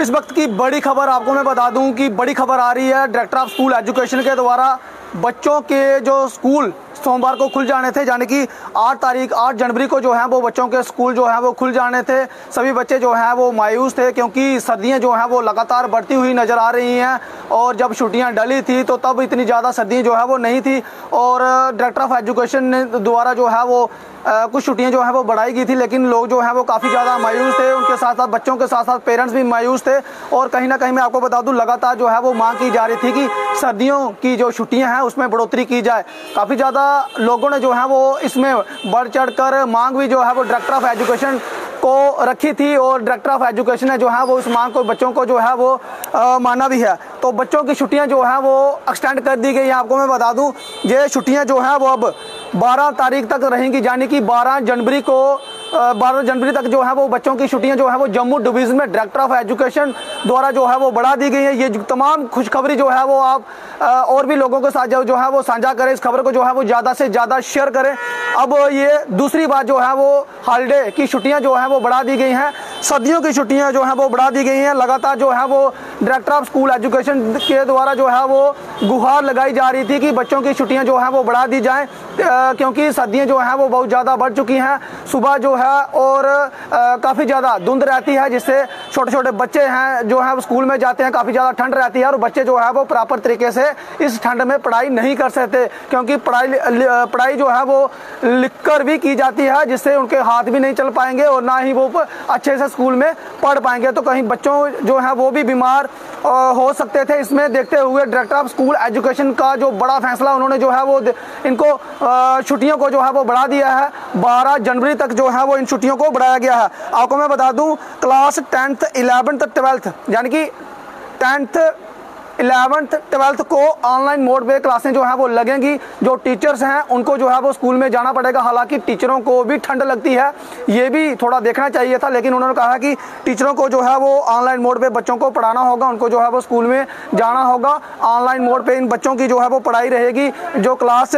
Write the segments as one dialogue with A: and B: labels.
A: इस वक्त की बड़ी खबर आपको मैं बता दूँ कि बड़ी खबर आ रही है। डायरेक्टर ऑफ़ स्कूल एजुकेशन के द्वारा बच्चों के जो स्कूल सोमवार को खुल जाने थे, यानी कि आठ तारीख, आठ जनवरी को जो है वो बच्चों के स्कूल जो है वो खुल जाने थे। सभी बच्चे जो हैं वो मायूस थे क्योंकि सर्दियाँ जो हैं वो लगातार बढ़ती हुई नज़र आ रही हैं और जब छुट्टियाँ डली थी तो तब इतनी ज़्यादा सर्दियाँ जो है वो नहीं थी और डायरेक्टर ऑफ़ एजुकेशन द्वारा जो है वो कुछ छुट्टियाँ जो है वो बढ़ाई गई थी लेकिन लोग जो है वो काफ़ी ज़्यादा मायूस थे उनके साथ साथ बच्चों के साथ साथ पेरेंट्स भी मायूस थे। और कहीं ना कहीं मैं आपको बता दूँ लगातार जो है वो मांग की जा रही थी कि सर्दियों की जो छुट्टियाँ हैं उसमें बढ़ोतरी की जाए। काफ़ी ज़्यादा लोगों ने जो है वो इसमें बढ़ चढ़ कर मांग भी जो है वो डायरेक्टर ऑफ़ एजुकेशन को रखी थी और डायरेक्टर ऑफ़ एजुकेशन ने जो है वो इस मांग को बच्चों को जो है वो आ, माना भी है। तो बच्चों की छुट्टियाँ जो है वो एक्सटेंड कर दी गई हैं। आपको मैं बता दूँ ये छुट्टियाँ जो हैं वो अब 12 तारीख तक रहेंगी, यानी कि 12 जनवरी को बारह जनवरी तक जो है वो बच्चों की छुट्टियाँ जो है वो जम्मू डिवीज़न में डायरेक्टर ऑफ़ एजुकेशन द्वारा जो है वो बढ़ा दी गई है। ये तमाम खुशखबरी जो है वो आप और भी लोगों के साथ जो है वो साझा करें, इस खबर को जो है वो ज़्यादा से ज़्यादा शेयर करें। अब ये दूसरी बात जो है वो हॉलीडे की छुट्टियाँ जो है वो बढ़ा दी गई हैं। सर्दियों की छुट्टियाँ जो हैं वो बढ़ा दी गई हैं। लगातार जो है वो डायरेक्टर ऑफ़ स्कूल एजुकेशन के द्वारा जो है वो गुहार लगाई जा रही थी कि बच्चों की छुट्टियाँ जो हैं वो बढ़ा दी जाएँ क्योंकि सर्दियाँ जो हैं वो बहुत ज़्यादा बढ़ चुकी हैं। सुबह जो है और काफ़ी ज़्यादा धुंध रहती है, जिससे छोटे छोटे बच्चे हैं, जो है स्कूल में जाते हैं, काफ़ी ज़्यादा ठंड रहती है, और बच्चे जो है, वो प्रॉपर तरीके से इस ठंड में पढ़ाई नहीं कर सकते, क्योंकि पढ़ाई पढ़ाई जो है, वो लिख कर भी की जाती है, जिससे उनके हाथ भी नहीं चल पाएँगे, और ना ही वो अच्छे से स्कूल में पढ़ पाएँगे। तो कहीं बच्चों जो है, वो भी बीमार हो सकते थे। इसमें देखते हुए डायरेक्टर ऑफ़ स्कूल एजुकेशन का जो बड़ा फैसला उन्होंने जो है, वो इनको छुट्टियों को जो है, वो बढ़ा दिया है। 12 जनवरी तक जो है, वो इन छुट्टियों को बढ़ाया गया है। आपको मैं बता दूँ, क्लास टेंथ इलेवेंथ ट्वेल्थ, यानी कि टेंथ, इलेवंथ ट्वेल्थ को ऑनलाइन मोड पे क्लासें जो है वो लगेंगी। जो टीचर्स हैं, उनको जो है वो स्कूल में जाना पड़ेगा। हालाँकि टीचरों को भी ठंड लगती है, ये भी थोड़ा देखना चाहिए था, लेकिन उन्होंने कहा कि टीचरों को जो है वो ऑनलाइन मोड पे बच्चों को पढ़ाना होगा, उनको जो है वो स्कूल में जाना होगा। ऑनलाइन मोड पर इन बच्चों की जो है वो पढ़ाई रहेगी। जो क्लास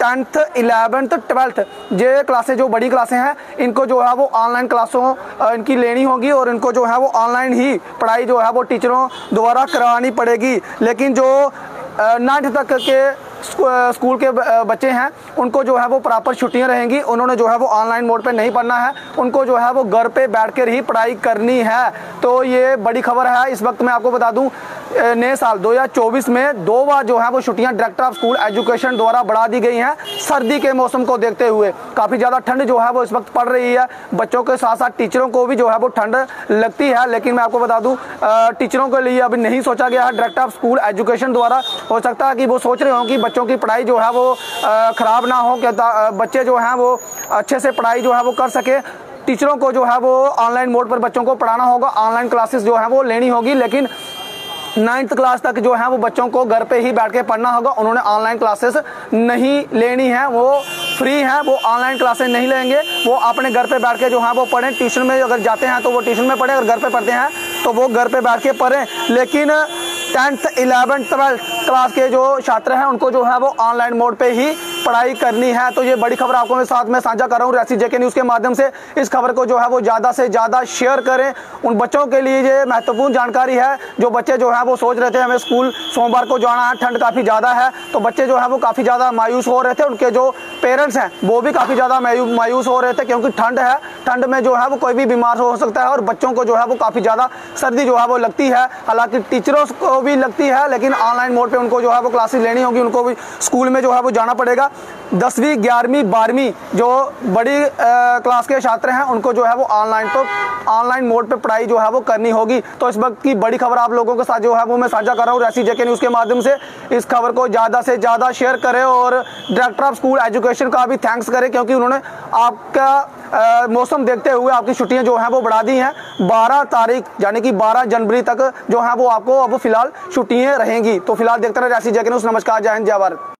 A: टेंथ, इलेवेंथ, ट्वेल्थ, ये क्लासें जो बड़ी क्लासें हैं, इनको जो है वो ऑनलाइन क्लासों इनकी लेनी होगी और इनको जो है वो ऑनलाइन ही पढ़ाई जो है वो टीचरों द्वारा करवानी पड़ेगी। लेकिन जो नाइन्थ तक के स्कूल के बच्चे हैं, उनको जो है वो प्रॉपर छुट्टियाँ रहेंगी। उन्होंने जो है वो ऑनलाइन मोड पे नहीं पढ़ना है। उनको जो है वो घर पे बैठ कर ही पढ़ाई करनी है। तो ये बड़ी खबर है। इस वक्त मैं आपको बता दूँ नए साल 2024 में दो बार जो है वो छुट्टियाँ डायरेक्टर ऑफ़ स्कूल एजुकेशन द्वारा बढ़ा दी गई हैं सर्दी के मौसम को देखते हुए। काफ़ी ज़्यादा ठंड जो है वो इस वक्त पड़ रही है। बच्चों के साथ साथ टीचरों को भी जो है वो ठंड लगती है, लेकिन मैं आपको बता दूँ टीचरों के लिए अभी नहीं सोचा गया है। डायरेक्टर ऑफ़ स्कूल एजुकेशन द्वारा हो सकता है कि वो सोच रहे हो कि बच्चों की पढ़ाई जो है वो ख़राब ना हो, कि बच्चे जो हैं वो अच्छे से पढ़ाई जो है वो कर सके। टीचरों को जो है वो ऑनलाइन मोड पर बच्चों को पढ़ाना होगा। ऑनलाइन क्लासेस जो है वो लेनी होगी, लेकिन नाइन्थ क्लास तक जो है वो बच्चों को घर पे ही बैठ के पढ़ना होगा। उन्होंने ऑनलाइन क्लासेस नहीं लेनी है। वो फ्री हैं, वो ऑनलाइन क्लासेस नहीं लेंगे। वो अपने घर पे बैठ के जो है वो पढ़ें। ट्यूशन में अगर जाते हैं तो वो ट्यूशन में पढ़ें। अगर घर पे पढ़ते हैं तो वो घर पे बैठ के पढ़ें। लेकिन टेंथ इलेवेंथ ट्वेल्थ क्लास के जो छात्र हैं, उनको जो है वो ऑनलाइन मोड पे ही पढ़ाई करनी है। तो ये बड़ी खबर आपको मैं साथ में साझा कर रहा हूँ रेसी जेके न्यूज़ के माध्यम से। इस खबर को जो है वो ज़्यादा से ज़्यादा शेयर करें। उन बच्चों के लिए ये महत्वपूर्ण जानकारी है। जो बच्चे जो है वो सोच रहे थे, हमें स्कूल सोमवार को जाना है, ठंड काफ़ी ज़्यादा है। तो बच्चे जो है वो काफ़ी ज़्यादा मायूस हो रहे थे। उनके जो पेरेंट्स हैं, वो भी काफ़ी ज़्यादा मायूस हो रहे थे, क्योंकि ठंड है। ठंड में जो है वो कोई भी बीमार हो सकता है और बच्चों को जो है वो काफ़ी ज़्यादा सर्दी जो है वो लगती है। हालाँकि टीचरों को भी लगती है, लेकिन ऑनलाइन मोड पे उनको जो है वो क्लासेस लेनी होगी उनको भी स्कूल में जो है वो जाना पड़ेगा। दसवीं ग्यारहवीं बारहवीं जो बड़ी आ, क्लास के छात्र हैं उनको जो है वो ऑनलाइन तो ऑनलाइन मोड पे पढ़ाई जो है वो करनी होगी। तो इस वक्त की बड़ी खबर आप लोगों के साथ जो है वो मैं साझा कर रहा हूँ रैसी जेके न्यूज़ के माध्यम से। इस खबर को ज़्यादा से ज़्यादा शेयर करें और डायरेक्टर ऑफ़ स्कूल एजुकेशन का भी थैंक्स करें, क्योंकि उन्होंने आपका मौसम देखते हुए आपकी छुट्टियाँ जो हैं वो बढ़ा दी हैं। 12 तारीख, यानी कि 12 जनवरी तक जो है वो आपको अब फ़िलहाल छुट्टियाँ रहेंगी। तो फ़िलहाल देखते रहे ऐसी जगह नमस्कार, जय हिंद, जय भारत।